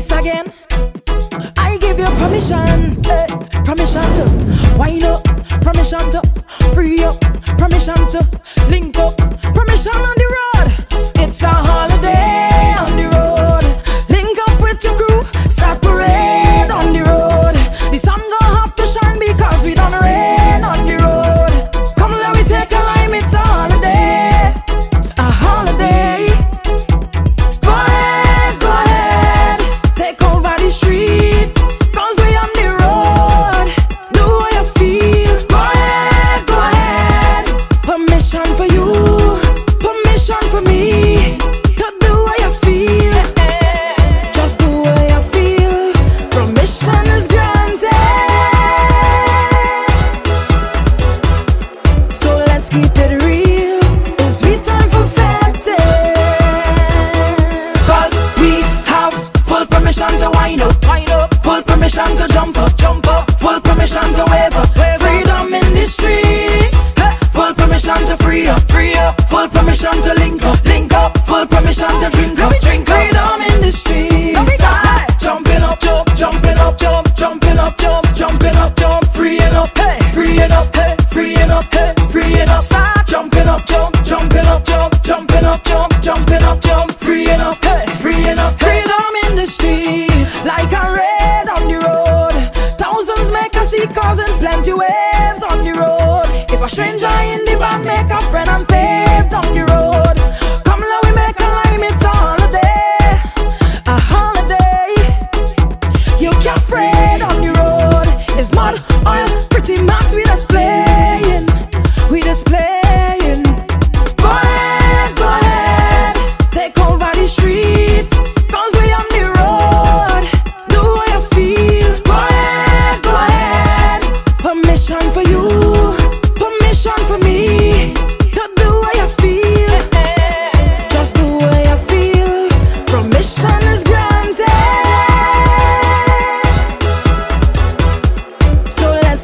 streets again. I give you permission, eh, permission to wind up, permission to free up, permission to link up, permission on the road. It's a holiday permission to jump up, jump up. Full permission to wave up, wave Freedom in the streets. Full permission to free up, free up. Full permission to link up, link up. Full permission to drink up, drink up. Freedom in causing plenty waves on the road. If a stranger in the van make a friend and paved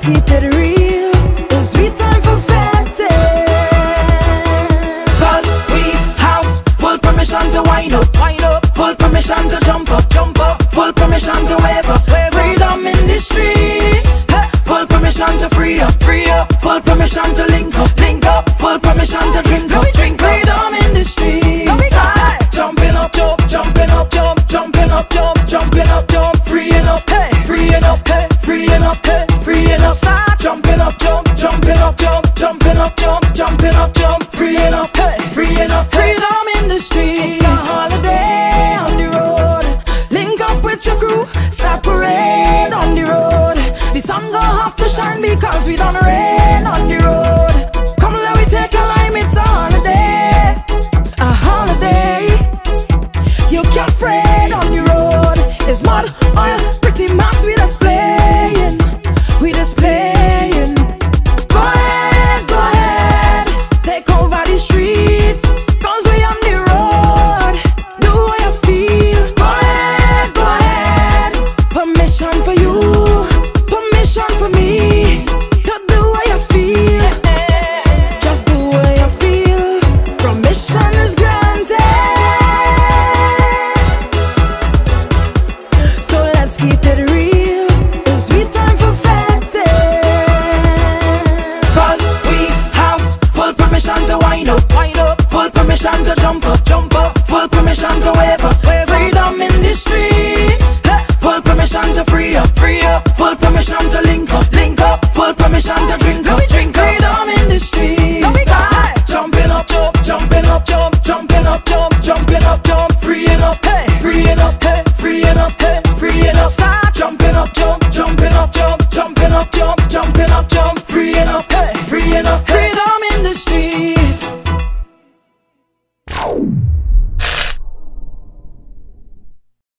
let's keep it real. We time for. Cause we have full permission to wind up, wind up. Full permission to jump up, jump up. Full permission to wave up, wave Freedom in the streets. Hey. Full permission to free up, free up. Full permission to link up, link up. Full permission to drink up, drink up. Freedom in the streets. Jumping up, jump, jumping up, jump, jumping up, jump, jumping up, jump. Freeing up, hey, freeing up, hey, freeing up, hey, freeing up. Go ahead, go ahead. Take over the we on the road. Do what you feel. Go ahead, go ahead. Permission for you. Permission for me To do what you feel. Just do what you feel. Permission is granted. So let's keep it real jump up, jump up. Full permission to wave up, Freedom in the streets. Hey. Full permission to free up, free up. Full permission to link up, link up. Full permission to drink.